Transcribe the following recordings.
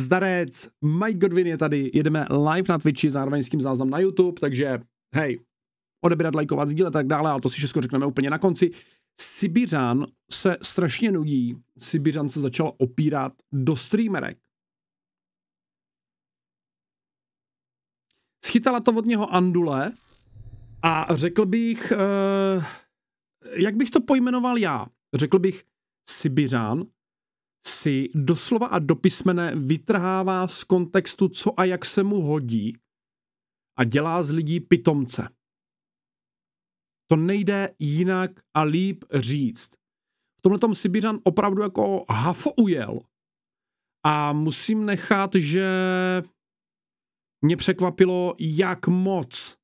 Zdarec, Mike Godwin je tady, jedeme live na Twitchi, zároveň s tím záznam na YouTube, takže hej, odebírat, lajkovat, sdílet a tak dále, ale to si všechno řekneme úplně na konci. Sibiřan se strašně nudí, Sibiřan se začal opírat do streamerek. Schytala to od něho Andule a řekl bych, uh, jak bych to pojmenoval já? Řekl bych, Sibiřan si doslova a do písmene vytrhává z kontextu, co a jak se mu hodí a dělá z lidí pitomce. To nejde jinak a líp říct. V tomhle tom Sibiřan opravdu jako hafo ujel. A musím nechat, že mě překvapilo, jak moc,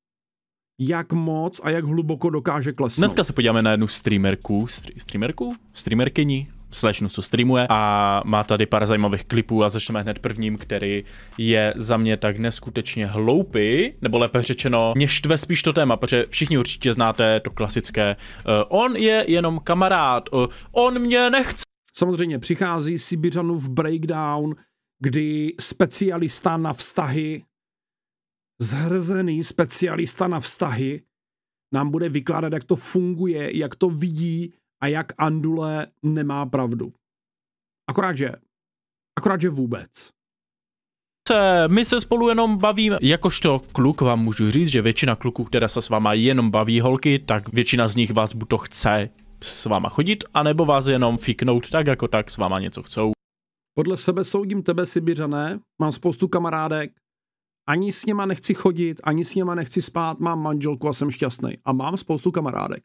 jak moc a jak hluboko dokáže klesnout. Dneska se podíváme na jednu streamerku, streamerku? Streamerkyni, slashnu, co streamuje a má tady pár zajímavých klipů a začneme hned prvním, který je za mě tak neskutečně hloupý, nebo lépe řečeno, mě štve spíš to téma, protože všichni určitě znáte to klasické, uh, on je jenom kamarád, uh, on mě nechce. Samozřejmě přichází Sibiřanův breakdown, kdy specialista na vztahy, zhrzený specialista na vztahy, nám bude vykládat, jak to funguje, jak to vidí, a jak Andule nemá pravdu. Akorát, že, akorát, že vůbec. My se spolu jenom bavíme. Jakožto kluk vám můžu říct, že většina kluků, které se s váma jenom baví holky, tak většina z nich vás buď to chce s váma chodit, anebo vás jenom fiknout tak jako tak s váma něco chcou. Podle sebe soudím tebe, Sibiřané, mám spoustu kamarádek, ani s něma nechci chodit, ani s něma nechci spát, mám manželku a jsem šťastný. A mám spoustu kamarádek.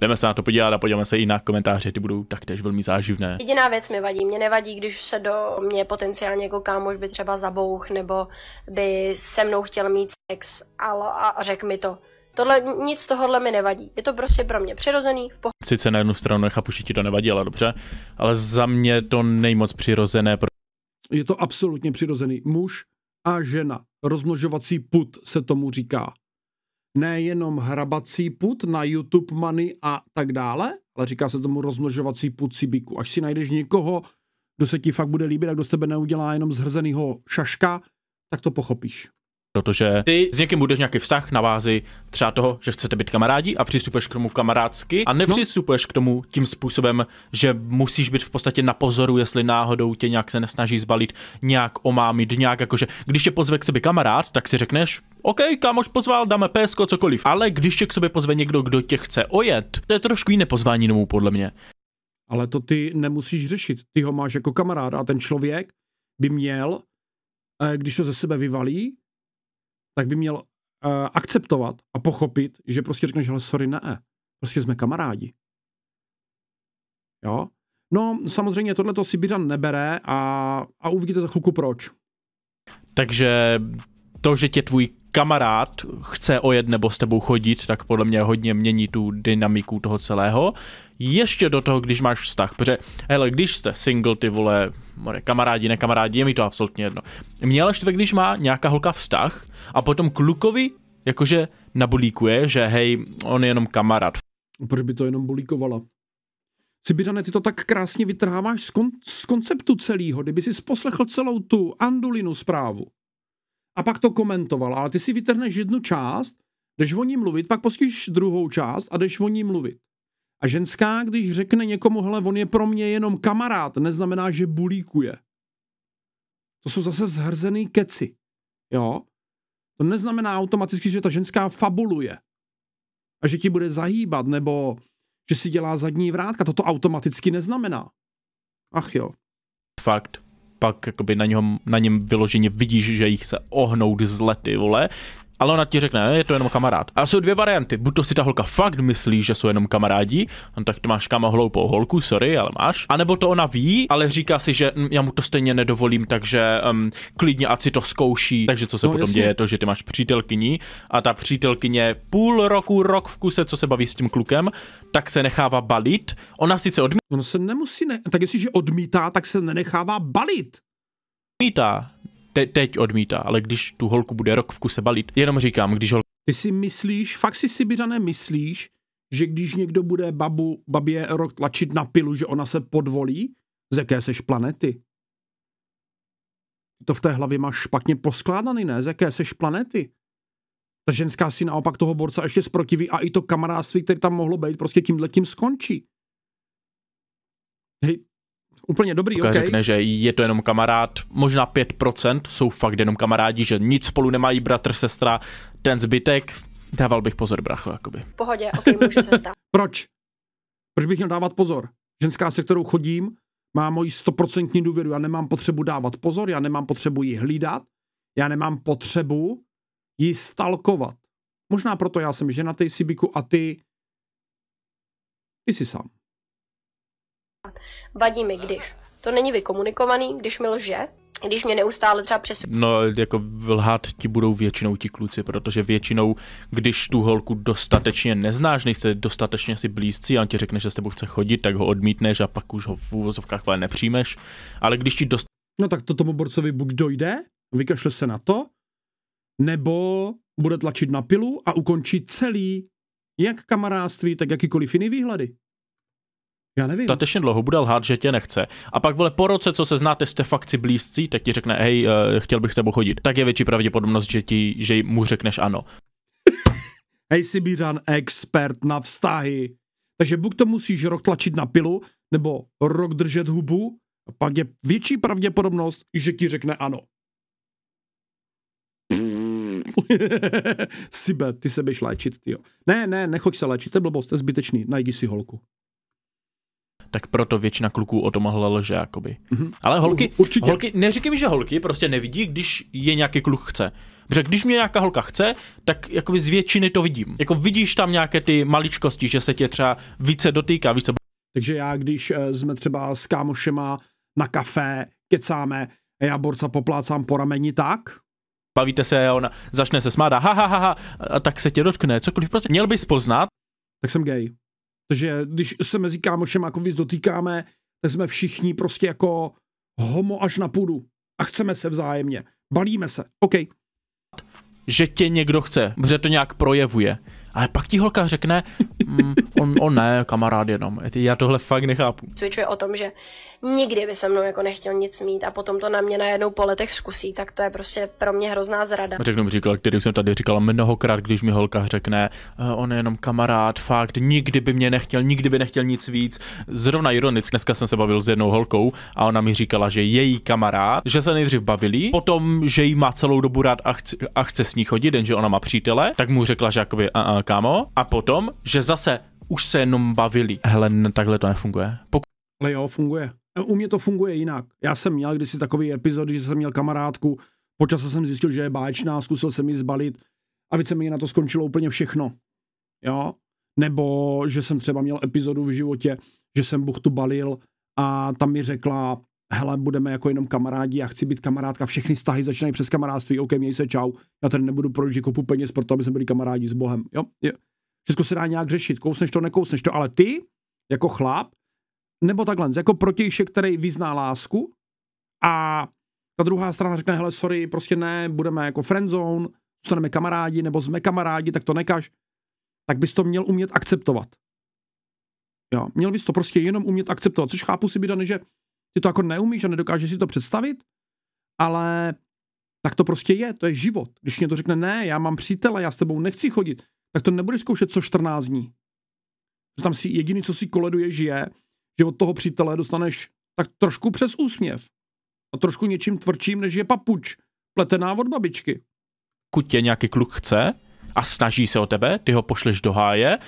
Jdeme se na to podívat a podíváme se i na komentáře, ty budou taktéž velmi záživné. Jediná věc mi vadí, mě nevadí, když se do mě potenciálně jako kámoš by třeba zabouch, nebo by se mnou chtěl mít sex a, a řekl mi to. Tohle, nic z tohohle mi nevadí. Je to prostě pro mě přirozený. V pohodě. Sice na jednu stranu nechápu, že ti to nevadí, ale dobře, ale za mě to nejmoc přirozené. Je to absolutně přirozený. Muž a žena. Rozmnožovací put se tomu říká nejenom hrabací put na YouTube Money a tak dále, ale říká se tomu rozmnožovací put Cibiku. Až si najdeš někoho, kdo se ti fakt bude líbit a kdo z tebe neudělá jenom zhrzenýho šaška, tak to pochopíš. Protože ty s někým budeš nějaký vztah na vázi třeba toho, že chcete být kamarádi a přistupuješ k tomu kamarádsky a nepřistupuješ no. k tomu tím způsobem, že musíš být v podstatě na pozoru, jestli náhodou tě nějak se nesnaží zbalit, nějak omámit, nějak jakože, když tě pozve k sobě kamarád, tak si řekneš, OK, kámoš pozval, dáme pésko, cokoliv. Ale když tě k sobě pozve někdo, kdo tě chce ojet, to je trošku jiné pozvání domů, podle mě. Ale to ty nemusíš řešit. Ty ho máš jako kamarád a ten člověk by měl, eh, když to ze sebe vyvalí, tak by měl uh, akceptovat a pochopit, že prostě řekneš, ale sorry, ne, prostě jsme kamarádi. Jo? No, samozřejmě tohle to Sibiřan nebere a, a uvidíte za chvilku proč. Takže to, že tě tvůj kamarád chce ojet nebo s tebou chodit, tak podle mě hodně mění tu dynamiku toho celého. Ještě do toho, když máš vztah, protože hele, když jste single, ty vole, kamarádi, nekamarádi, je mi to absolutně jedno. Mě ale štve, když má nějaká holka vztah a potom klukovi jakože nabulíkuje, že hej, on je jenom kamarád. Proč by to jenom bulíkovala? Sibiřane, ty to tak krásně vytrháváš z, kon- z konceptu celého, kdyby si poslechl celou tu Andulinu zprávu a pak to komentoval, ale ty si vytrhneš jednu část, jdeš o ní mluvit, pak postíš druhou část a jdeš o ní mluvit. A ženská, když řekne někomu, hele, on je pro mě jenom kamarád, neznamená, že bulíkuje. To jsou zase zhrzený keci. Jo? To neznamená automaticky, že ta ženská fabuluje. A že ti bude zahýbat, nebo že si dělá zadní vrátka. Toto automaticky neznamená. Ach jo. Fakt pak jakoby na, něm, na něm vyloženě vidíš, že jich se ohnout z vole, ale ona ti řekne, je to jenom kamarád. A jsou dvě varianty. Buď to si ta holka fakt myslí, že jsou jenom kamarádi, no tak to máš kamo hloupou holku, sorry, ale máš. A nebo to ona ví, ale říká si, že hm, já mu to stejně nedovolím, takže um, klidně ať si to zkouší. Takže co se no, potom jasně. děje, to, že ty máš přítelkyni a ta přítelkyně půl roku, rok v kuse, co se baví s tím klukem, tak se nechává balit. Ona sice odmítá. Ono se nemusí, ne... tak jestliže odmítá, tak se nenechává balit. Odmítá, te, teď odmítá, ale když tu holku bude rok v kuse balit, jenom říkám, když holka... Ty si myslíš, fakt si Sibiřané myslíš, že když někdo bude babu, babě rok tlačit na pilu, že ona se podvolí? Z jaké seš planety? to v té hlavě máš špatně poskládaný, ne? Z jaké seš planety? Ta ženská si naopak toho borca ještě zprotiví a i to kamarádství, které tam mohlo být, prostě tímhle tím skončí. Hej, úplně dobrý, Pokud OK. řekne, že je to jenom kamarád, možná 5% jsou fakt jenom kamarádi, že nic spolu nemají bratr, sestra, ten zbytek, dával bych pozor, bracho, jakoby. V pohodě, ok, může se stát. Proč? Proč bych měl dávat pozor? Ženská, se kterou chodím, má moji stoprocentní důvěru. Já nemám potřebu dávat pozor, já nemám potřebu ji hlídat, já nemám potřebu ji stalkovat. Možná proto já jsem ženatý Sibiku a ty... Ty jsi sám. Vadí mi, když to není vykomunikovaný, když mi lže, když mě neustále třeba přesvědčí, No, jako lhát ti budou většinou ti kluci, protože většinou, když tu holku dostatečně neznáš, nejste dostatečně si blízcí a on ti řekne, že s tebou chce chodit, tak ho odmítneš a pak už ho v úvozovkách ale nepřijmeš. Ale když ti dost No tak to tomu borcovi buď dojde, vykašle se na to, nebo bude tlačit na pilu a ukončí celý jak kamarádství, tak jakýkoliv jiný výhledy. Já nevím. dostatečně dlouho bude lhát, že tě nechce. A pak vole po roce, co se znáte, jste fakt si blízcí, tak ti řekne, hej, uh, chtěl bych s tebou chodit. Tak je větší pravděpodobnost, že, ti, že mu řekneš ano. Hej Sibiřan, expert na vztahy. Takže buď to musíš rok tlačit na pilu, nebo rok držet hubu, a pak je větší pravděpodobnost, že ti řekne ano. Sibe, ty se běž léčit, tyjo. Ne, ne, nechoď se léčit, to je blbost, to je zbytečný, najdi si holku. Tak proto většina kluků o tomhle lže, jakoby. Mhm. Ale holky, Určitě. holky, neříkej mi, že holky prostě nevidí, když je nějaký kluk chce. Protože když mě nějaká holka chce, tak jakoby z většiny to vidím. Jako vidíš tam nějaké ty maličkosti, že se tě třeba více dotýká, více Takže já, když eh, jsme třeba s kámošema na kafé, kecáme, a já borca poplácám po rameni tak, bavíte se a ona začne se smát a ha, ha, ha, ha, a tak se tě dotkne, cokoliv prostě. Měl bys poznat, tak jsem gay. Takže když se mezi kámošem jako víc dotýkáme, tak jsme všichni prostě jako homo až na půdu. A chceme se vzájemně. Balíme se. OK. že tě někdo chce, že to nějak projevuje. Ale pak ti holka řekne, mm, on, on ne, kamarád jenom. Já tohle fakt nechápu. přesvědčuje o tom, že nikdy by se mnou jako nechtěl nic mít a potom to na mě najednou po letech zkusí, tak to je prostě pro mě hrozná zrada. Řeknu příklad, který jsem tady říkal mnohokrát, když mi holka řekne, "Eh, on je jenom kamarád, fakt, nikdy by mě nechtěl, nikdy by nechtěl nic víc. Zrovna ironicky, dneska jsem se bavil s jednou holkou a ona mi říkala, že její kamarád, že se nejdřív bavili, potom, že jí má celou dobu rád a chce, a chce s ní chodit, jenže ona má přítele, tak mu řekla, že jakoby, a, a, kámo, a potom, že zase už se jenom bavili. Hele, ne, takhle to nefunguje. Pokud Ale jo, funguje. U mě to funguje jinak. Já jsem měl kdysi takový epizody, že jsem měl kamarádku, po čase jsem zjistil, že je báječná, zkusil jsem ji zbalit a víceméně na to skončilo úplně všechno. Jo? Nebo že jsem třeba měl epizodu v životě, že jsem buchtu balil a tam mi řekla, hele, budeme jako jenom kamarádi, já chci být kamarádka, všechny vztahy začínají přes kamarádství, OK, měj se, čau, já tady nebudu proč kopu peněz pro to, aby jsme byli kamarádi s Bohem. Jo? Je. Všechno se dá nějak řešit, kousneš to, nekousneš to, ale ty, jako chlap, nebo takhle, jako protějšek, který vyzná lásku a ta druhá strana řekne, hele, sorry, prostě ne, budeme jako friendzone, zůstaneme kamarádi, nebo jsme kamarádi, tak to nekaž, tak bys to měl umět akceptovat. Jo, měl bys to prostě jenom umět akceptovat, což chápu si, Bidane, že ty to jako neumíš a nedokážeš si to představit, ale tak to prostě je, to je život. Když mě to řekne, ne, já mám přítele, já s tebou nechci chodit, tak to nebudeš zkoušet co 14 dní. Že tam si jediný, co si koleduješ, je, že od toho přítele dostaneš tak trošku přes úsměv. A trošku něčím tvrdším, než je papuč, pletená od babičky. pokud tě nějaký kluk chce a snaží se o tebe, ty ho pošleš do háje,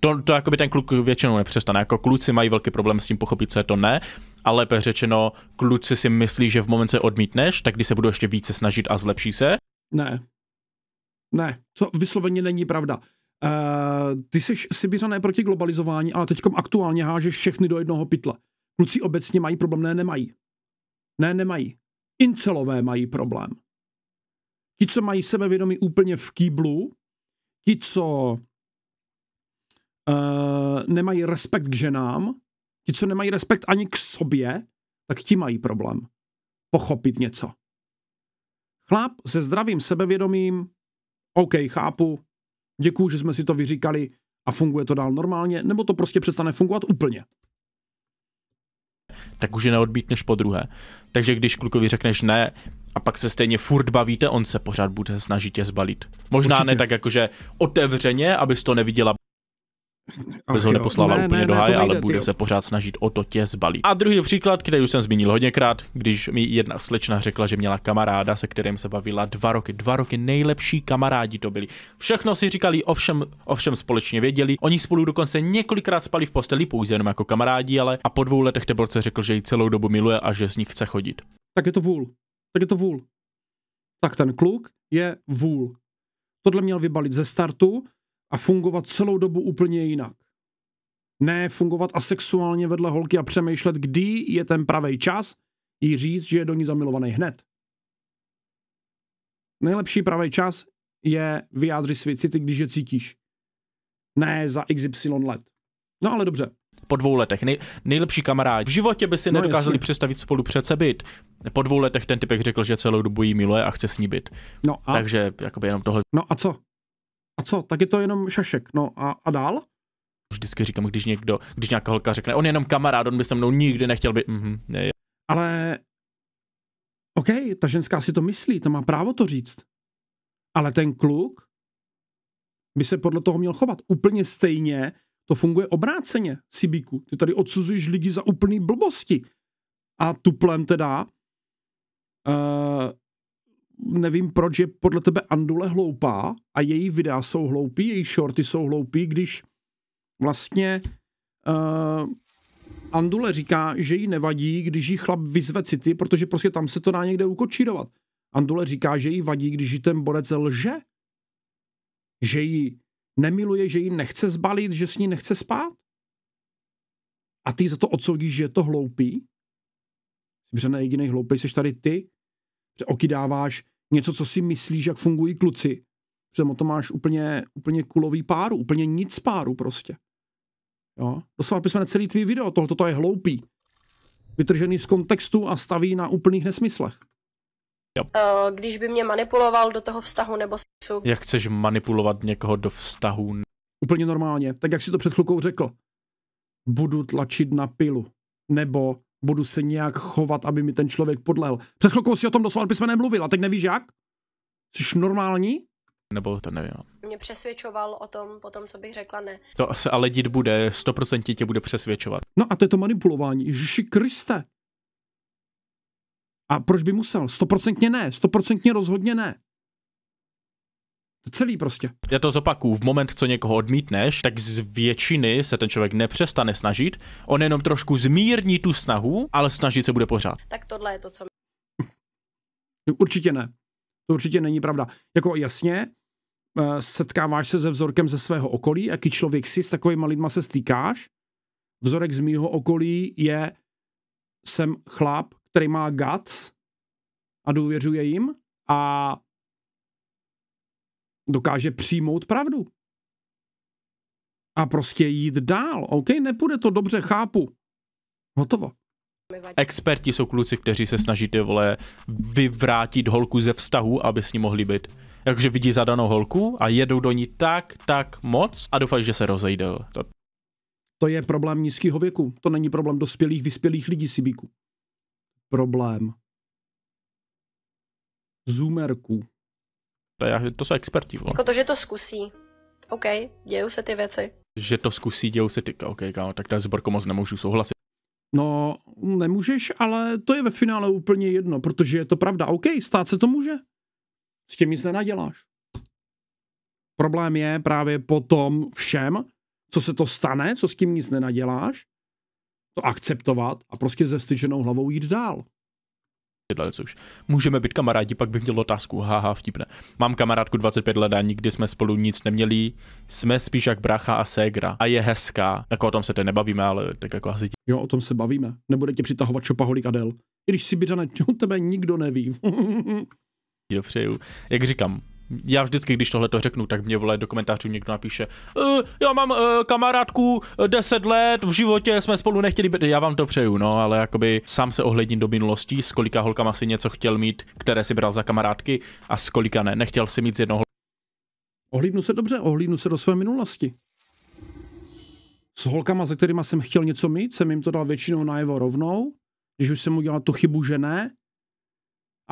to, to jakoby ten kluk většinou nepřestane. Jako kluci mají velký problém s tím pochopit, co je to ne, ale lépe řečeno, kluci si myslí, že v momentě odmítneš, tak když se budou ještě více snažit a zlepší se, Ne. Ne, to vysloveně není pravda. Uh, ty jsi Sibiřané proti globalizování, ale teď aktuálně hážeš všechny do jednoho pytle. Kluci obecně mají problém, ne, nemají. Ne, nemají. Incelové mají problém. Ti, co mají sebevědomí úplně v kýblu, ti, co uh, nemají respekt k ženám, ti, co nemají respekt ani k sobě, tak ti mají problém pochopit něco. Chlap se zdravým sebevědomím, OK, chápu, děkuju, že jsme si to vyříkali a funguje to dál normálně, nebo to prostě přestane fungovat úplně. tak už je neodmítneš po druhé. Takže když klukovi řekneš ne, a pak se stejně furt bavíte, on se pořád bude snažit tě zbalit. Možná Určitě. ne tak jakože otevřeně, abys to neviděla, Ach ho jo. neposlala Ne, úplně ne, do háje, ale bude tyjo. se pořád snažit o to tě zbalit. A druhý příklad, který už jsem zmínil hodněkrát, když mi jedna slečna řekla, že měla kamaráda, se kterým se bavila dva roky. Dva roky nejlepší kamarádi to byli. Všechno si říkali, ovšem, ovšem společně věděli. Oni spolu dokonce několikrát spali v posteli, pouze jenom jako kamarádi, ale a po dvou letech Teborce řekl, že ji celou dobu miluje a že z nich chce chodit. Tak je to vůl. Tak je to vůl. Tak ten kluk je vůl. Tohle měl vybalit ze startu a fungovat celou dobu úplně jinak. Ne fungovat asexuálně vedle holky a přemýšlet, kdy je ten pravý čas jí říct, že je do ní zamilovaný hned. Nejlepší pravý čas je vyjádřit své city, když je cítíš. Ne za XY let. No ale dobře. Po dvou letech. Nej, nejlepší kamarádi. V životě by si No, nedokázali jasně. představit spolu přece být. Po dvou letech ten typek řekl, že celou dobu jí miluje a chce s ní být. No a, Takže jakoby jenom tohle no a co? A co? Tak je to jenom šašek. No a, a dál? vždycky říkám, když někdo, když nějaká holka řekne, on je jenom kamarád, on by se mnou nikdy nechtěl být. Mhm, ne, Ale OK, ta ženská si to myslí, to má právo to říct. Ale ten kluk by se podle toho měl chovat. Úplně stejně to funguje obráceně, Sibíku. Ty tady odsuzuješ lidi za úplný blbosti. A tuplem teda uh, nevím, proč je podle tebe Andule hloupá a její videa jsou hloupí, její shorty jsou hloupí, když vlastně uh, Andule říká, že jí nevadí, když jí chlap vyzve city, protože prostě tam se to dá někde ukočírovat. Andule říká, že jí vadí, když jí ten borec lže. Že jí nemiluje, že jí nechce zbalit, že s ní nechce spát. A ty za to odsoudíš, že je to hloupý? Že ne jediný hloupý, jsi tady ty? Že oky dáváš něco, co si myslíš, jak fungují kluci. Že o to máš úplně, úplně kulový páru, úplně nic páru prostě. Jo? Doslova písmene celý tvý video, tohle to je hloupý. Vytržený z kontextu a staví na úplných nesmyslech. Eh, Když by mě manipuloval do toho vztahu nebo sexu, Jak chceš manipulovat někoho do vztahu? Úplně normálně. Tak jak si to před chvilkou řekl. Budu tlačit na pilu. Nebo budu se nějak chovat, aby mi ten člověk podlehl. Před chvilkou si o tom doslova písmene mluvil a teď nevíš jak? Jsi normální? Nebo to nevím. mě přesvědčoval o tom, po tom, co bych řekla ne. To se ale dít bude, 100% tě bude přesvědčovat. No a to je to manipulování. Ježiši Kriste. A proč by musel? Stoprocentně ne. Stoprocentně rozhodně ne. To celý prostě. Já to zopakuju, v moment, co někoho odmítneš, tak z většiny se ten člověk nepřestane snažit, on jenom trošku zmírní tu snahu, ale snažit se bude pořád. Tak tohle je to, co Určitě ne. To určitě není pravda. Jako jasně, eh, setkáváš se se vzorkem ze svého okolí, jaký člověk si, s takovými lidma se stýkáš. Vzorek z mýho okolí je, jsem chlap, který má guts a důvěřuje jim a dokáže přijmout pravdu. A prostě jít dál. OK, nepůjde to dobře, chápu. Hotovo. Experti jsou kluci, kteří se snaží ty vole vyvrátit holku ze vztahu, aby s ní mohli být. Jakože vidí zadanou holku a jedou do ní tak, tak moc a doufají, že se rozejde. To, To je problém nízkého věku. To není problém dospělých, vyspělých lidí, Sibíku. Problém zoomerků. To, je, to jsou experti, vole. Jako to, že to zkusí. OK, dějou se ty věci. Že to zkusí, dějou si ty, OK, kámo, tak tady s Borkou moc nemůžu souhlasit. No, nemůžeš, ale to je ve finále úplně jedno, protože je to pravda. OK, stát se to může. S tím nic nenaděláš. Problém je právě po tom všem, co se to stane, co s tím nic nenaděláš, to akceptovat a prostě ze styčenou hlavou jít dál. Tyhle, co už. Můžeme být kamarádi, pak bych měl otázku, haha, vtipné. Mám kamarádku 25 let a nikdy jsme spolu nic neměli, jsme spíš jak brácha a ségra a je hezká. Tak o tom se teď nebavíme, ale tak jako asi Jo, o tom se bavíme. Nebude tě přitahovat šopaholik Adel. I když si Biřane, o tebe nikdo neví. ti dopřeju. Jak říkám, já vždycky, když tohle to řeknu, tak mě vole do komentářů někdo napíše, e, já mám e, kamarádku e, 10 let, v životě jsme spolu nechtěli být, já vám to přeju, no, ale jakoby sám se ohledním do minulosti, s kolika holkama si něco chtěl mít, které si bral za kamarádky a s kolika ne. Nechtěl si mít z jednoho Ohlídnu se dobře, ohlídnu se do své minulosti. S holkama, se kterými jsem chtěl něco mít, jsem jim to dal většinou najevo rovnou, když už jsem udělal tu chybu, že ne.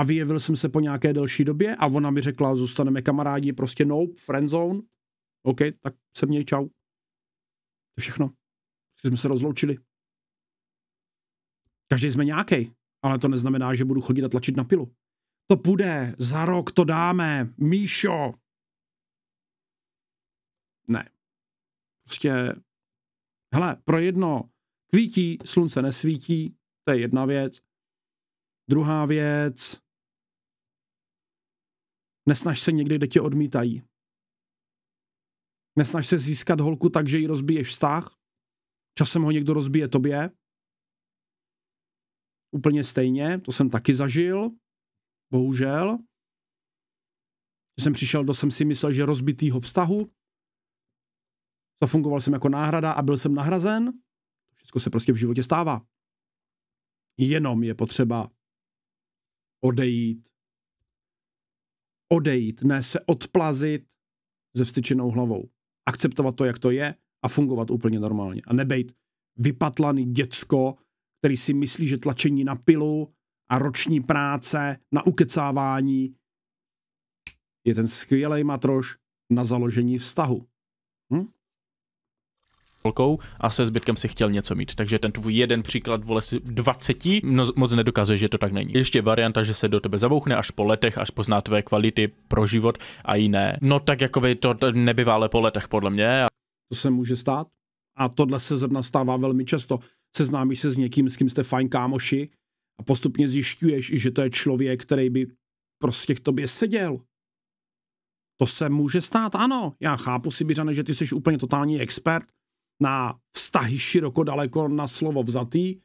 A vyjevil jsem se po nějaké delší době a ona mi řekla, zůstaneme kamarádi, prostě nope, friendzone. OK, tak se měj, čau. To všechno. Jsme se rozloučili. Každý jsme nějaký, ale to neznamená, že budu chodit a tlačit na pilu. To půjde, za rok to dáme, Míšo. Ne. Prostě, hele, pro jedno kvítí, slunce nesvítí, to je jedna věc. Druhá věc, nesnaž se někdy, kde tě odmítají. Nesnaž se získat holku tak, že ji rozbiješ vztah. Časem ho někdo rozbije tobě. Úplně stejně, to jsem taky zažil. Bohužel. Jsem přišel, do jsem si myslel, že rozbitýho vztahu. Zafungoval jsem jako náhrada a byl jsem nahrazen. Všechno se prostě v životě stává. Jenom je potřeba odejít. Odejít, ne se odplazit ze vstyčenou hlavou. Akceptovat to, jak to je a fungovat úplně normálně. A nebejt vypatlaný děcko, který si myslí, že tlačení na pilu a roční práce na ukecávání je ten skvělý matroš na založení vztahu. Hm? Holkou a se zbytkem si chtěl něco mít. Takže ten tvůj jeden příklad vole si 20 no, moc nedokazuje, že to tak není. Ještě varianta, že se do tebe zabouchne až po letech, až pozná tvé kvality pro život a jiné. No tak jako by to nebývá ale po letech podle mě. To se může stát. A tohle se zrovna stává velmi často. Seznámíš se s někým, s kým jste fajn kámoši a postupně zjišťuješ, že to je člověk, který by prostě k tobě seděl. To se může stát, ano. Já chápu si, Biřane, že ty jsi úplně totální expert, na vztahy široko daleko na slovo vzatý,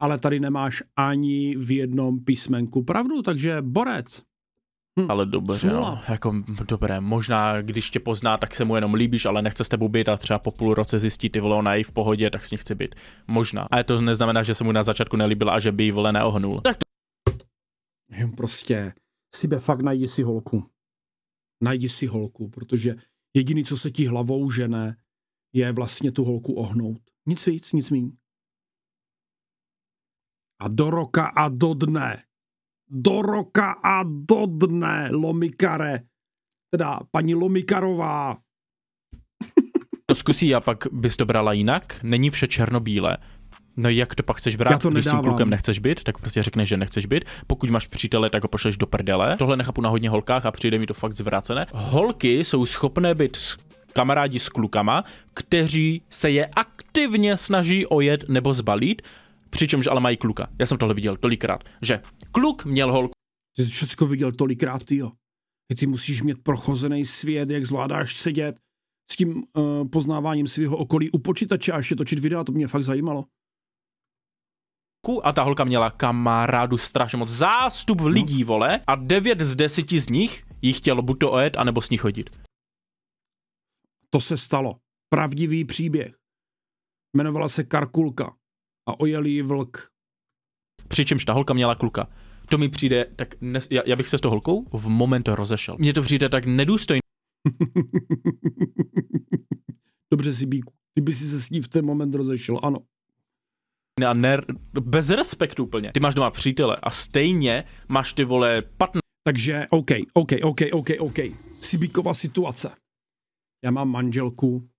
ale tady nemáš ani v jednom písmenku pravdu, takže borec. Hm. Ale dobře, no. Jako, dobré, možná když tě pozná, tak se mu jenom líbíš, ale nechce s tebou být a třeba po půl roce zjistí, ty vole, ona je v pohodě, tak s ní chci být. Možná. Ale to neznamená, že se mu na začátku nelíbila a že by jí vole neohnul. Tak to... Jen prostě, Sibe, fakt najdi si holku. Najdi si holku, protože jediný, co se ti hlavou žene, je vlastně tu holku ohnout. Nic víc, nic míň. A do roka a do dne. Do roka a do dne, Lomikare. Teda paní Lomikarová. to zkusí a pak bys to brala jinak. Není vše černobílé. No jak to pak chceš brát, Já to když s tím klukem nechceš být, tak prostě řekneš, že nechceš být. Pokud máš přítele, tak ho pošleš do prdele. Tohle nechápu na hodně holkách a přijde mi to fakt zvrácené. Holky jsou schopné být kamarádi s klukama, kteří se je aktivně snaží ojet nebo zbalit, přičemž ale mají kluka. Já jsem tohle viděl tolikrát, že kluk měl holku. Ty jsi všechno viděl tolikrát, ty jo. Ty musíš mít prochozený svět, jak zvládáš sedět s tím uh, poznáváním svého okolí u počítače a ještě točit videa, to mě fakt zajímalo. A ta holka měla kamarádu strašně moc zástup v lidí, no. vole, a 9 z 10 z nich jí chtělo buď to ojet, anebo s ní chodit. To se stalo. Pravdivý příběh. Jmenovala se Karkulka a ojel jí vlk. Přičemž ta holka měla kluka. To mi přijde, tak ne, já, já bych se s tou holkou v moment rozešel. Mně to přijde tak nedůstojný. Dobře si bíku. Ty by si se s ní v ten moment rozešel, ano. A ne, bez respektu úplně. Ty máš doma přítele a stejně máš ty vole 15. Takže OK, OK, OK, OK, OK. Sibíková situace já mám manželku,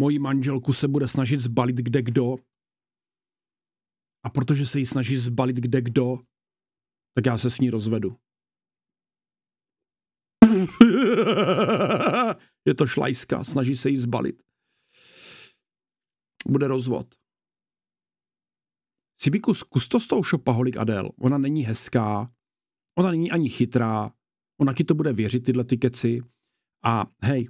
moji manželku se bude snažit zbalit kde kdo a protože se jí snaží zbalit kde kdo, tak já se s ní rozvedu. Je to šlajska, snaží se jí zbalit. Bude rozvod. Sibiku, zkus to s tou šopaholik Adel. Ona není hezká, ona není ani chytrá, ona ti to bude věřit, tyhle ty keci. A hej,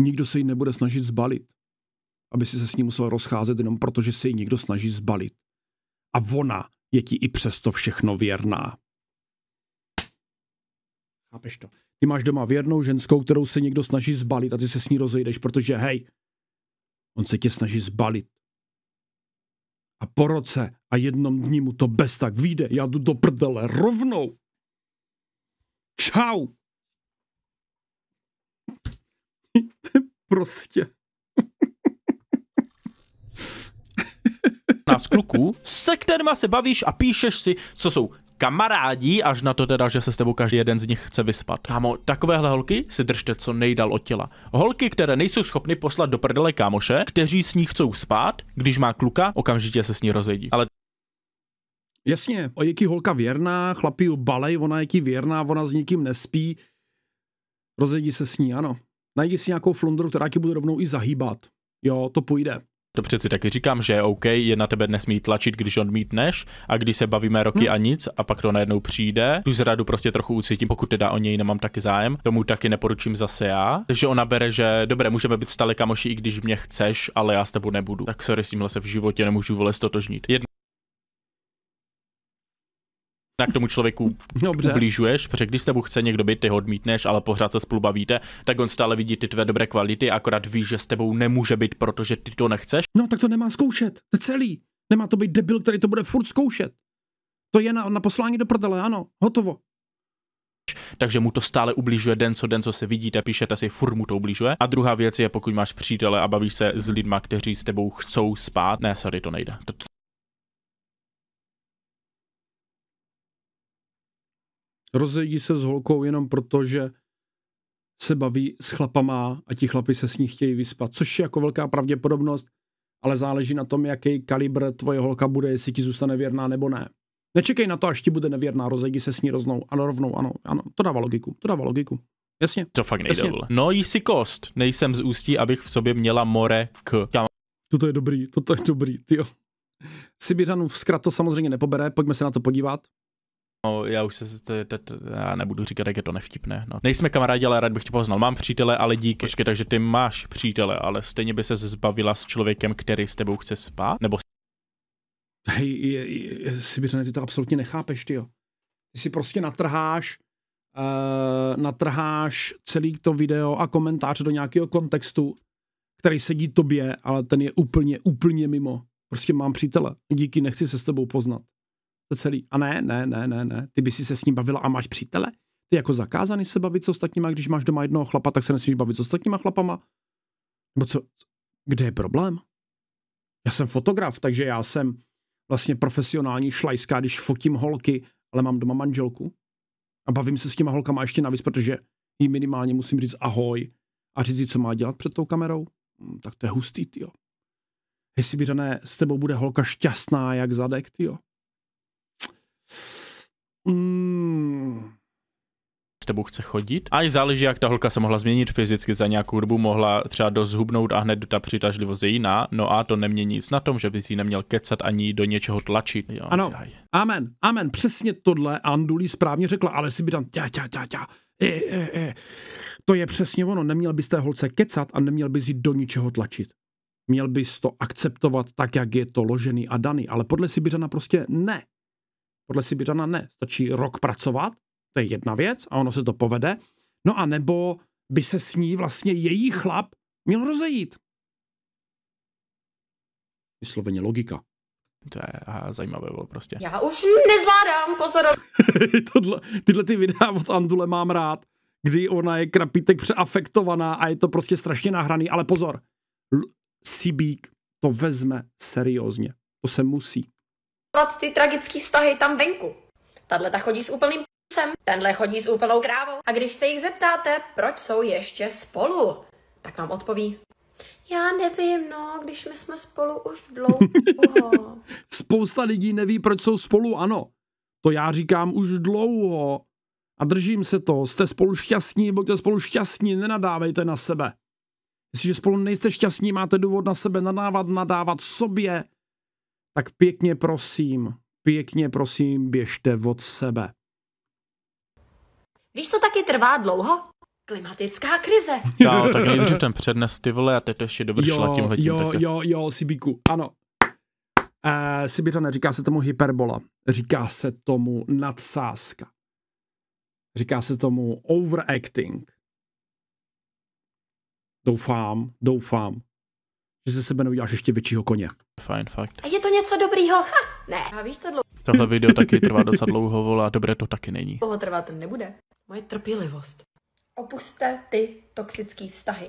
nikdo se jí nebude snažit zbalit. Aby si se s ní musel rozcházet jenom proto, že se jí někdo snaží zbalit. A ona je ti i přesto všechno věrná. Chápeš to? Ty máš doma věrnou ženskou, kterou se někdo snaží zbalit a ty se s ní rozejdeš, protože hej, on se tě snaží zbalit. A po roce a jednom dní mu to bez tak vyjde, já jdu do prdele rovnou. Čau. Prostě. nás kluků, se kterýma se bavíš a píšeš si, co jsou kamarádí, až na to teda, že se s tebou každý jeden z nich chce vyspat. Kámo, takovéhle holky si držte co nejdál od těla. Holky, které nejsou schopny poslat do prdele kámoše, kteří s ní chcou spát, když má kluka, okamžitě se s ní rozedí. Ale Jasně, o jaký holka věrná, chlapí balej, ona jaký věrná, ona s nikým nespí, rozjedí se s ní, ano. Najdi si nějakou flundru, která ti bude rovnou i zahýbat. Jo, to půjde. to přeci taky říkám, že OK, je na tebe nesmí tlačit, když odmítneš a když se bavíme roky Hm. a nic a pak to najednou přijde, tu zradu prostě trochu ucítím, pokud teda o něj nemám taky zájem, tomu taky neporučím zase já. Takže ona bere, že dobré, můžeme být stále kamoši, i když mě chceš, ale já s tebou nebudu. Tak sorry, s tímhle se v životě nemůžu vole stotožnit. Jedna k tomu člověku Dobře. ubližuješ, protože když s tebou chce někdo být, ty ho odmítneš, ale pořád se spolu bavíte, tak on stále vidí ty tvé dobré kvality, akorát ví, že s tebou nemůže být, protože ty to nechceš. No, tak to nemá zkoušet. To je celý. Nemá to být debil, který to bude furt zkoušet. To je na, na poslání do prdele, ano. Hotovo. takže mu to stále ubližuje den co den, co se vidíte, píšete si, furt mu to ubližuje. A druhá věc je, pokud máš přítele a bavíš se s lidma, kteří s tebou chcou spát, ne, sorry, to nejde. To, Rozejdi se s holkou jenom proto, že se baví s chlapama a ti chlapi se s ní chtějí vyspat, což je jako velká pravděpodobnost, ale záleží na tom, jaký kalibr tvoje holka bude, jestli ti zůstane věrná nebo ne. Nečekej na to, až ti bude nevěrná, rozejdi se s ní roznou, ano, rovnou, ano, ano, to dává logiku, to dává logiku. Jasně, to fakt nejde. Jasně. No jí si kost. Nejsem z ústí, abych v sobě měla more k. Toto je dobrý, toto je dobrý, tyjo. Sibiřanův zkrat to samozřejmě nepobere, pojďme se na to podívat. Já už se, to, to, to, já nebudu říkat, jak je to nevtipné. No. Nejsme kamarádi, ale rád bych tě poznal. Mám přítele, ale díky. Počkej, takže ty máš přítele, ale stejně by se zbavila s člověkem, který s tebou chce spát? Nebo je, Sibiřane, ty to absolutně nechápeš, ty jo. Ty si prostě natrháš, uh, natrháš celý to video a komentář do nějakého kontextu, který sedí tobě, ale ten je úplně, úplně mimo. Prostě mám přítele, díky, nechci se s tebou poznat. To celý. A ne, ne, ne, ne, ne. Ty by si se s ním bavila a máš přítele? Ty jako zakázaný se bavit s ostatníma, když máš doma jednoho chlapa, tak se nesmíš bavit s ostatníma chlapama? Nebo co? Kde je problém? Já jsem fotograf, takže já jsem vlastně profesionální šlajská, když fotím holky, ale mám doma manželku. A bavím se s těma holkama ještě navíc, protože jí minimálně musím říct ahoj a říct co má dělat před tou kamerou. Hm, tak to je hustý, tyjo. Jestli by ne, s tebou bude holka šťastná jak zadek, tyjo. Mm. s tebou chce chodit. A i záleží, jak ta holka se mohla změnit fyzicky za nějakou dobu, mohla třeba dost hubnout a hned ta přitažlivost je jiná. No a to nemění nic na tom, že bys ji neměl kecat ani do něčeho tlačit. Jo, Ano. žaj. Amen, amen, přesně tohle Andulí správně řekla, ale si by tam tě, tě, tě, tě. E, e, e. To je přesně ono, neměl bys té holce kecat a neměl bys ji do ničeho tlačit. Měl bys to akceptovat tak, jak je to ložený a daný, ale podle Sibiřana prostě ne. Podle Sibiřana ne. Stačí rok pracovat, to je jedna věc a ono se to povede. No a nebo by se s ní vlastně její chlap měl rozejít. Vysloveně logika. To je aha, zajímavé bylo prostě. Já už nezvládám pozorovat. Tohle, tyhle ty videa od Andule mám rád, kdy ona je krapítek přeafektovaná a je to prostě strašně nahraný, ale pozor, L- Sibík to vezme seriózně. To se musí. Ty tragické vztahy tam venku. Tahle ta chodí s úplným p***em, tenhle chodí s úplnou krávou. A když se jich zeptáte, proč jsou ještě spolu, tak vám odpoví, já nevím, no, když my jsme spolu už dlouho. Spousta lidí neví, proč jsou spolu, ano. To já říkám už dlouho. A držím se to. Jste spolu šťastní, buďte spolu šťastní, nenadávejte na sebe. Jestliže spolu nejste šťastní, máte důvod na sebe nadávat, nadávat sobě, tak pěkně prosím, pěkně prosím, běžte od sebe. Víš, co taky trvá dlouho? Klimatická krize. Jo, tak nejdřív ten přednes ty vole a teď to ještě dovršila tímhle tím. jo, tak- jo, jo, Sibíku, ano. Uh, Sibiřane, říká se tomu hyperbola, říká se tomu nadsázka, říká se tomu overacting. Doufám, doufám, že se sebe neuděláš ještě většího koně. Fajn, fakt. A je to něco dobrýho? Ha, ne. A víš, co Tohle video taky trvá docela dlouho, vole, a dobré to taky není. dlouho trvat nebude? Moje trpělivost. Opuste ty toxické vztahy.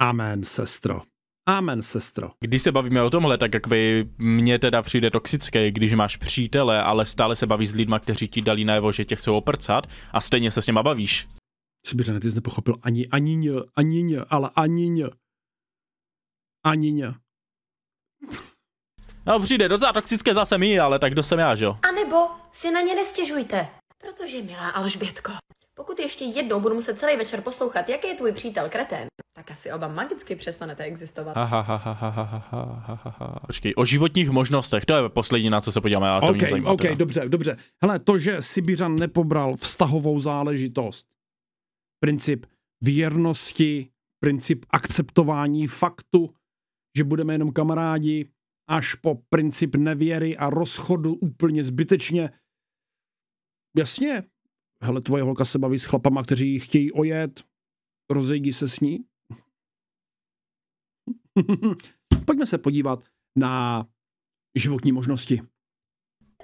Amen, sestro. Amen, sestro. Když se bavíme o tomhle, tak jakby mně teda přijde toxické, když máš přítele, ale stále se bavíš s lidma, kteří ti dali najevo, že tě chcou oprcat a stejně se s něma bavíš. Sběřené, ty jsi nepochopil ani, ani ně, ani ně, ale ani ani ně. No přijde docela toxické zase mi, ale tak kdo jsem já, že jo? A nebo si na ně nestěžujte, protože milá Alžbětko, pokud ještě jednou budu muset celý večer poslouchat, jaký je tvůj přítel kretén, tak asi oba magicky přestanete existovat. Ha, ha, ha, ha, ha, ha, ha. Počkej, o životních možnostech, to je poslední, na co se podíváme, ale to okay, mě zajímá. Ok, teda. dobře, dobře. Hele, to, že Sibiřan nepobral vztahovou záležitost, princip věrnosti, princip akceptování faktu, že budeme jenom kamarádi, až po princip nevěry a rozchodu úplně zbytečně. Jasně, hele, tvoje holka se baví s chlapama, kteří chtějí ojet, rozejdi se s ní. Pojďme se podívat na životní možnosti.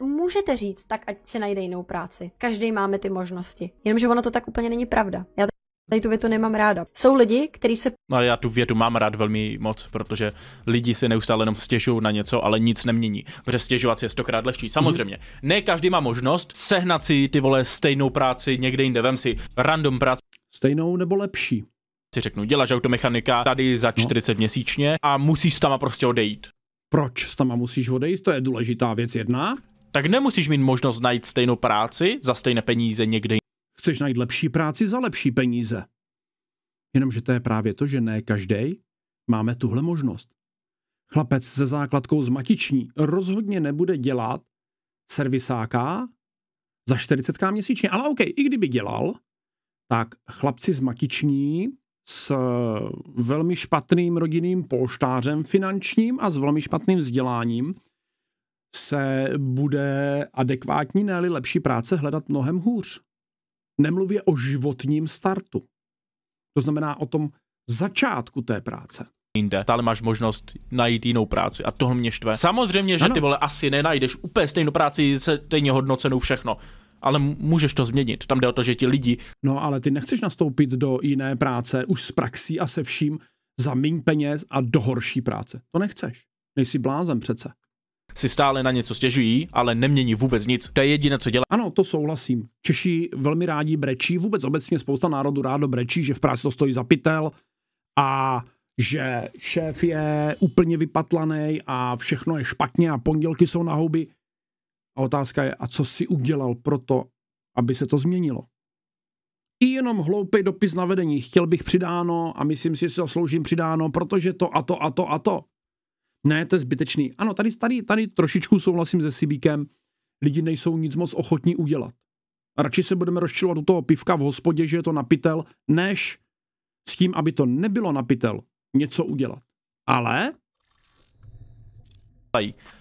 Můžete říct, tak ať si najde jinou práci. Každý máme ty možnosti. Jenomže ono to tak úplně není pravda. Já tady tu větu nemám ráda. Jsou lidi, kteří se No já tu větu mám rád velmi moc, protože lidi si neustále jenom stěžují na něco, ale nic nemění. Protože stěžovat si je stokrát lehčí. Samozřejmě, ne každý má možnost sehnat si ty vole stejnou práci někde jinde, vem si random práci, Stejnou nebo lepší? si řeknu, děláš automechanika tady za 40 měsíčně a musíš tam prostě odejít. Proč s tama musíš odejít? To je důležitá věc jedna. Tak nemusíš mít možnost najít stejnou práci za stejné peníze někde Chceš najít lepší práci za lepší peníze. Jenomže to je právě to, že ne každý máme tuhle možnost. Chlapec se základkou z matiční rozhodně nebude dělat servisáka za 40k měsíčně. Ale OK, i kdyby dělal, tak chlapci z matiční s velmi špatným rodinným polštářem finančním a s velmi špatným vzděláním se bude adekvátní, ne lepší práce hledat mnohem hůř. Nemluvě o životním startu. To znamená o tom začátku té práce. jinde, stále máš možnost najít jinou práci a tohle mě štve. Samozřejmě, že Ano. ty vole asi nenajdeš úplně stejnou práci, se stejně hodnocenou všechno, ale můžeš to změnit. Tam jde o to, že ti lidi No ale ty nechceš nastoupit do jiné práce už s praxí a se vším za méně peněz a do horší práce. To nechceš. Nejsi blázen přece. Si stále na něco stěžují, ale nemění vůbec nic. To je jediné, co dělá. Ano, to souhlasím. Češi velmi rádi brečí, vůbec obecně spousta národů rádo brečí, že v práci to stojí za pytel a že šéf je úplně vypatlaný a všechno je špatně a pondělky jsou na houby. A otázka je, a co si udělal pro to, aby se to změnilo? I jenom hloupý dopis na vedení. Chtěl bych přidáno a myslím si, že si zasloužím přidáno, protože to a to a to a to. Ne, to je zbytečný. Ano, tady, tady, tady trošičku souhlasím se Sibíkem. Lidi nejsou nic moc ochotní udělat. A radši se budeme rozčilovat u toho pivka v hospodě, že je to napitel, než s tím, aby to nebylo napitel, něco udělat. Ale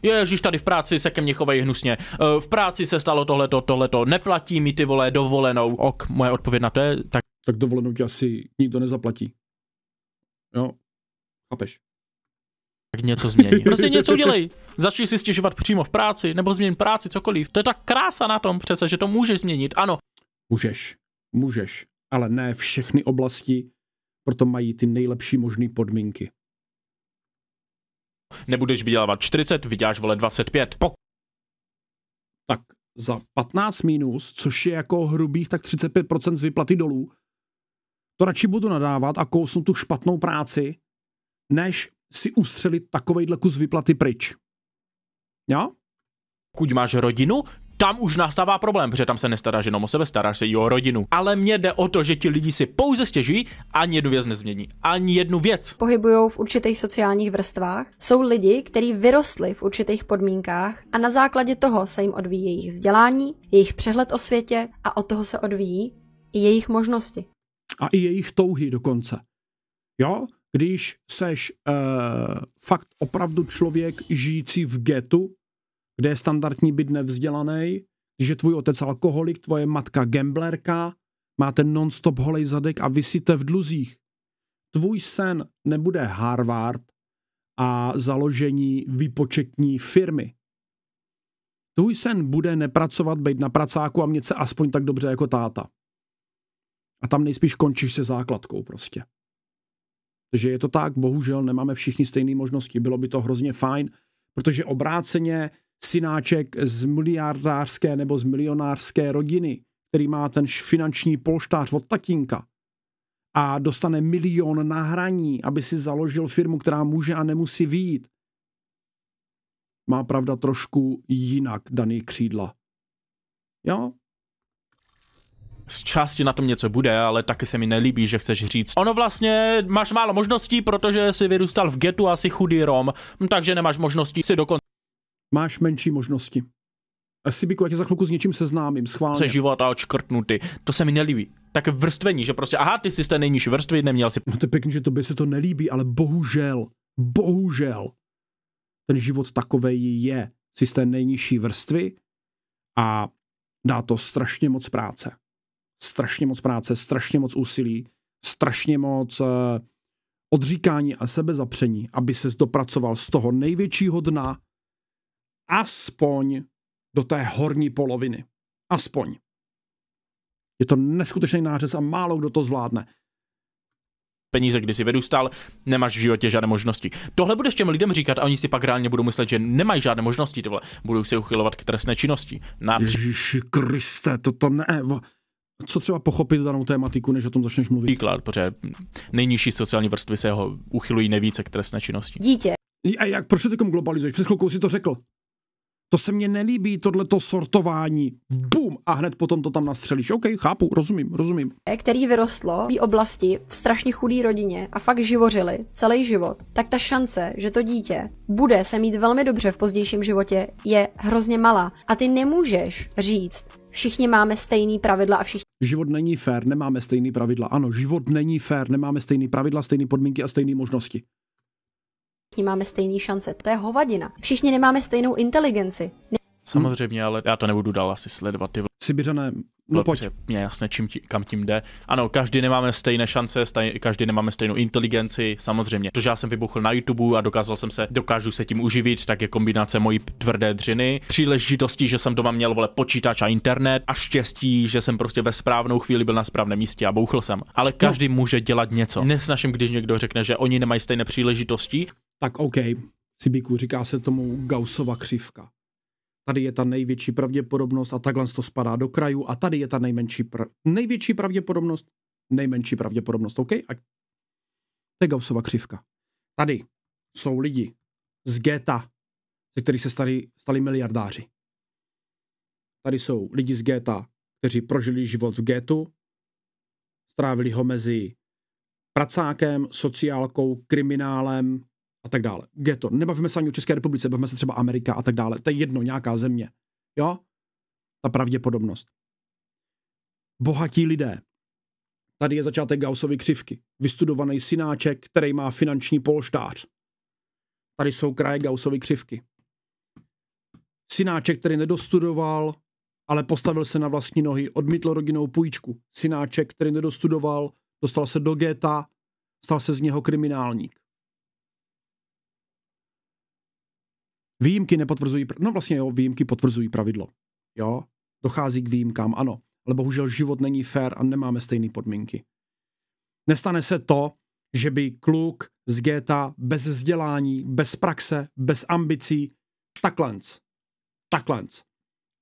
Ježíš, tady v práci se ke mně chovají hnusně. Eh, V práci se stalo tohleto, tohleto. Neplatí mi ty vole dovolenou. Ok, moje odpověď na to je, tak tak dovolenou ti asi nikdo nezaplatí. Jo, chápeš? Tak něco změní. Prostě něco udělej. Začni si stěžovat přímo v práci, nebo změň práci, cokoliv. To je ta krása na tom přece, že to můžeš změnit. Ano, Můžeš, můžeš, ale ne všechny oblasti, proto mají ty nejlepší možné podmínky. nebudeš vydělávat 40, vyděláš vole 25. Pok- Tak za 15 minus, což je jako hrubých tak 35% z vyplaty dolů, to radši budu nadávat a kousnu tu špatnou práci, než si ustřelit takovejhle kus vyplaty pryč. Jo? pokud máš rodinu, tam už nastává problém, protože tam se nestaráš jenom o sebe, staráš se i o rodinu. Ale mně jde o to, že ti lidi si pouze stěžují, ani jednu věc nezmění. Ani jednu věc. pohybují v určitých sociálních vrstvách. Jsou lidi, kteří vyrostli v určitých podmínkách a na základě toho se jim odvíjí jejich vzdělání, jejich přehled o světě a od toho se odvíjí i jejich možnosti. A i jejich touhy dokonce. Jo? Když seš uh, fakt opravdu člověk žijící v getu, kde je standardní být nevzdělaný, když je tvůj otec alkoholik, tvoje matka gamblerka, máte non-stop holej zadek a vysíte v dluzích. Tvůj sen nebude Harvard a založení výpočetní firmy. Tvůj sen bude nepracovat, být na pracáku a mít se aspoň tak dobře jako táta. A tam nejspíš končíš se základkou prostě. Takže je to tak, bohužel nemáme všichni stejné možnosti. Bylo by to hrozně fajn, protože obráceně synáček z miliardářské nebo z milionářské rodiny, který má ten finanční polštář od tatínka a dostane milion na hraní, aby si založil firmu, která může a nemusí výjít, má pravda trošku jinak daný křídla. Jo, z části na tom něco bude, ale taky se mi nelíbí, že chceš říct, ono vlastně máš málo možností, protože jsi vyrůstal v getu a jsi chudý Rom, takže nemáš možností si dokonce máš menší možnosti. Asi bych tě za chvilku s něčím seznámím, schválně. se života odškrtnutý. To se mi nelíbí. Tak vrstvení, že prostě, aha, ty jsi z té nejnižší vrstvy, neměl si... No to je pěkný, že tobě se to nelíbí, ale bohužel, bohužel, ten život takovej je. Jsi z té nejnižší vrstvy a dá to strašně moc práce. Strašně moc práce, strašně moc úsilí, strašně moc uh, odříkání a sebezapření, aby ses dopracoval z toho největšího dna aspoň do té horní poloviny. Aspoň. Je to neskutečný nářez a málo kdo to zvládne. Peníze, kdy jsi vyrůstal, nemáš v životě žádné možnosti. Tohle budeš těm lidem říkat a oni si pak reálně budou myslet, že nemají žádné možnosti, tyhle. Budou se uchylovat k trestné činnosti. Napří... Ježiši Kriste, toto ne. Co třeba pochopit danou tématiku, než o tom začneš mluvit? Příklad, protože nejnižší sociální vrstvy se ho uchylují nejvíce k trestné činnosti. Dítě. A jak, proč ty globalizuješ? Před chvilkou si to řekl. To se mně nelíbí, tohleto sortování. Bum! A hned potom to tam nastřelíš. OK, chápu, rozumím, rozumím. Který vyrostlo v oblasti v strašně chudé rodině a fakt živořili celý život, tak ta šance, že to dítě bude se mít velmi dobře v pozdějším životě, je hrozně malá. A ty nemůžeš říct, všichni máme stejný pravidla a všichni. Život není fér, nemáme stejný pravidla. Ano, život není fér, nemáme stejný pravidla, stejné podmínky a stejné možnosti všichni máme stejné šance. To je hovadina. Všichni nemáme stejnou inteligenci. Samozřejmě, ale já to nebudu dál asi sledovat. Ty Sibiřané, no pojď. Mně jasné, čím tí, kam tím jde. Ano, každý nemáme stejné šance, staj, každý nemáme stejnou inteligenci, samozřejmě. To, že já jsem vybuchl na YouTube a dokázal jsem se, dokážu se tím uživit, tak je kombinace mojí tvrdé dřiny, příležitostí, že jsem doma měl vole počítač a internet a štěstí, že jsem prostě ve správnou chvíli byl na správném místě a bouchl jsem. Ale každý no. může dělat něco. Nesnažím, když někdo řekne, že oni nemají stejné příležitosti, tak OK, Sibiku, říká se tomu Gaussova křivka. Tady je ta největší pravděpodobnost a takhle to spadá do kraju a tady je ta nejmenší pra- největší pravděpodobnost, nejmenší pravděpodobnost, OK? A to je Gaussova křivka. Tady jsou lidi z Geta, ze kterých se stali, stali miliardáři. Tady jsou lidi z Geta, kteří prožili život v Getu, strávili ho mezi pracákem, sociálkou, kriminálem, a tak dále. Geto. Nebavíme se ani o České republice, bavíme se třeba Amerika a tak dále. To je jedno, nějaká země. Jo? Ta pravděpodobnost. Bohatí lidé. Tady je začátek Gaussovy křivky. Vystudovaný synáček, který má finanční polštář. Tady jsou kraje Gaussovy křivky. Synáček, který nedostudoval, ale postavil se na vlastní nohy, odmítl rodinnou půjčku. Synáček, který nedostudoval, dostal se do geta, stal se z něho kriminálník. Výjimky nepotvrzují, no vlastně jo, výjimky potvrzují pravidlo. Jo, dochází k výjimkám, ano, ale bohužel život není fair a nemáme stejné podmínky. Nestane se to, že by kluk z Geta bez vzdělání, bez praxe, bez ambicí, taklenc, taklenc,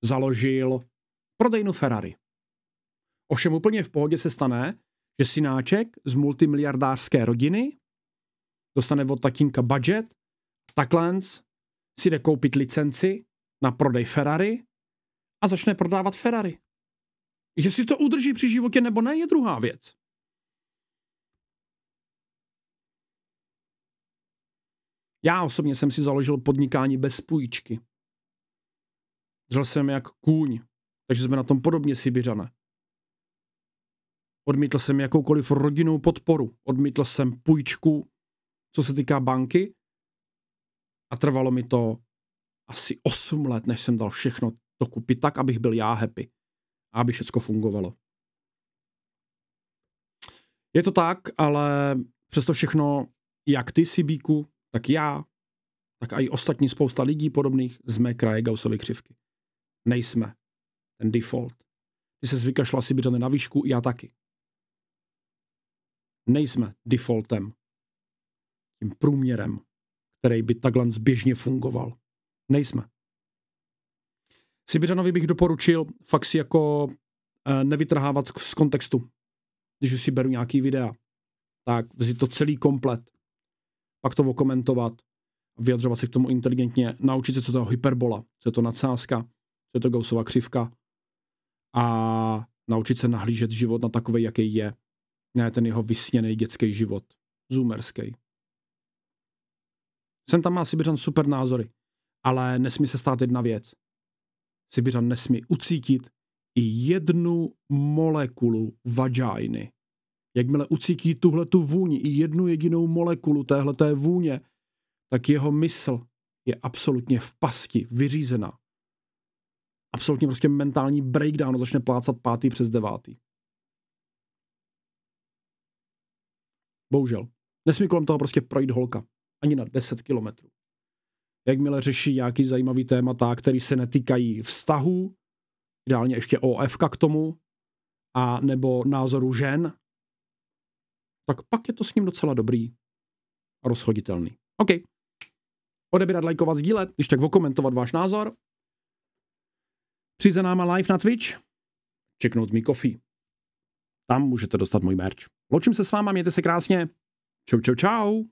založil prodejnu Ferrari. Ovšem úplně v pohodě se stane, že synáček z multimiliardářské rodiny dostane od tatínka budget, taklenc si jde koupit licenci na prodej Ferrari a začne prodávat Ferrari. Jestli to udrží při životě nebo ne, je druhá věc. Já osobně jsem si založil podnikání bez půjčky. Žil jsem jak kůň, takže jsme na tom podobně Sibiřané. Odmítl jsem jakoukoliv rodinnou podporu. Odmítl jsem půjčku, co se týká banky, a trvalo mi to asi 8 let, než jsem dal všechno dokupit tak, abych byl já happy. A aby všechno fungovalo. Je to tak, ale přesto všechno, jak ty, Sibíku, tak já, tak i ostatní spousta lidí podobných jsme kraje Gaussovy křivky. Nejsme. Ten default. Ty se zvykašla si na výšku, já taky. Nejsme defaultem tím průměrem, který by takhle zběžně fungoval. Nejsme. Sibiřanovi bych doporučil fakt si jako e, nevytrhávat z kontextu. Když si beru nějaký videa, tak vzít to celý komplet, pak to okomentovat, vyjadřovat se k tomu inteligentně, naučit se, co to je hyperbola, co je to nadsázka, co je to Gaussova křivka a naučit se nahlížet život na takový, jaký je. Ne ten jeho vysněný dětský život, zoomerský. Jsem tam má Sibiřan super názory, ale nesmí se stát jedna věc. Sibiřan nesmí ucítit i jednu molekulu vaginy. Jakmile ucítí tuhle tu vůni, i jednu jedinou molekulu téhleté vůně, tak jeho mysl je absolutně v pasti, vyřízená. Absolutně prostě mentální breakdown začne plácat pátý přes devátý. Bohužel. Nesmí kolem toho prostě projít holka. Ani na 10 kilometrů. Jakmile řeší nějaký zajímavý témata, který se netýkají vztahů, ideálně ještě OF k tomu, a nebo názoru žen, tak pak je to s ním docela dobrý a rozchoditelný. OK. Odebírat, lajkovat, sdílet, když tak okomentovat váš názor. Přijď za náma live na Twitch, čeknout mi coffee. Tam můžete dostat můj merch. Ločím se s váma, mějte se krásně. Čau, čau, čau.